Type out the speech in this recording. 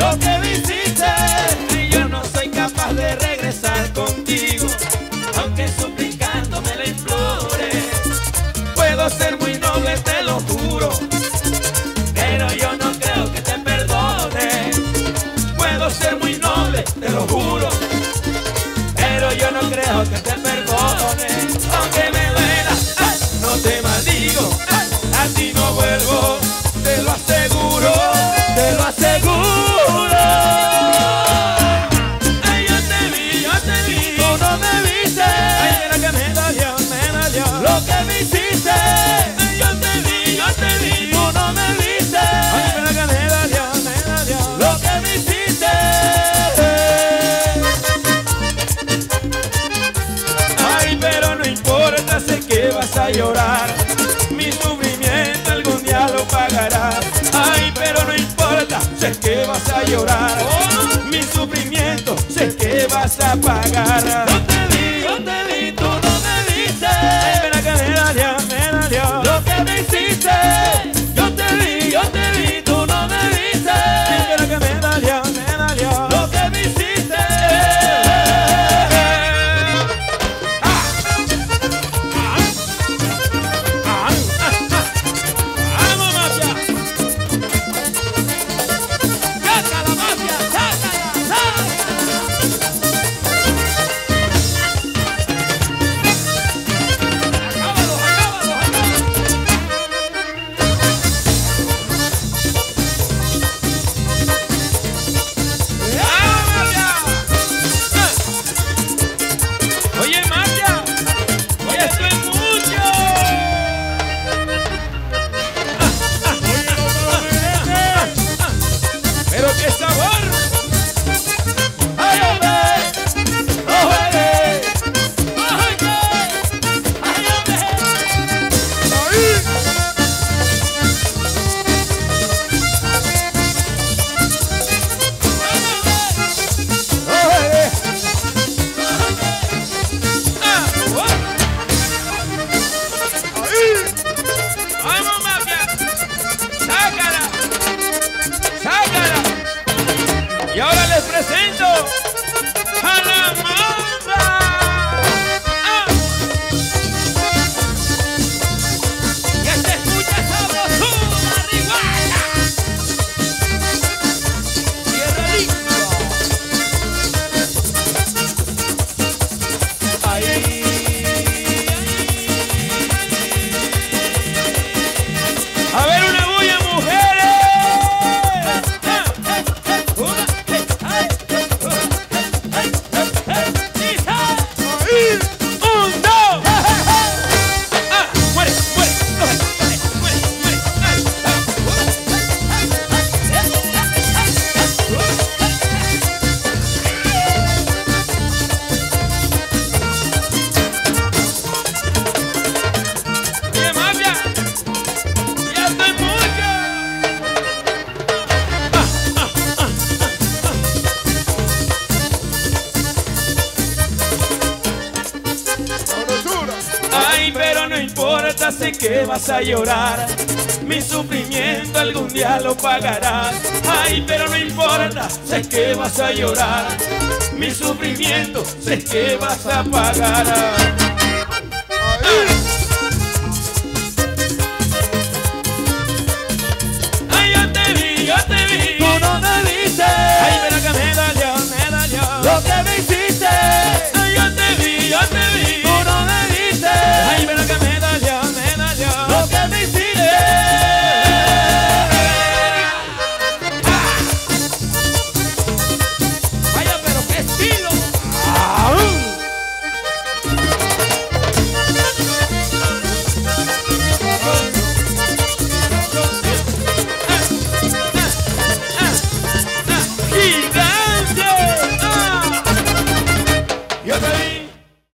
lo que me y yo no soy capaz de regresar contigo. Aunque suplicando me la implores puedo ser muy noble te lo juro. Pero yo no creo que te perdone. Puedo ser muy noble te lo juro. Pero yo no creo que te perdone. Aunque me duela no te maldigo. Ay, a ti no vuelvo te lo aseguro te lo aseguro. lo que me hiciste. sé que vas a llorar. Mi sufrimiento algún día lo pagarás. Ay, pero no importa, sé que vas a llorar. Mi sufrimiento sé que vas a pagar. Ay.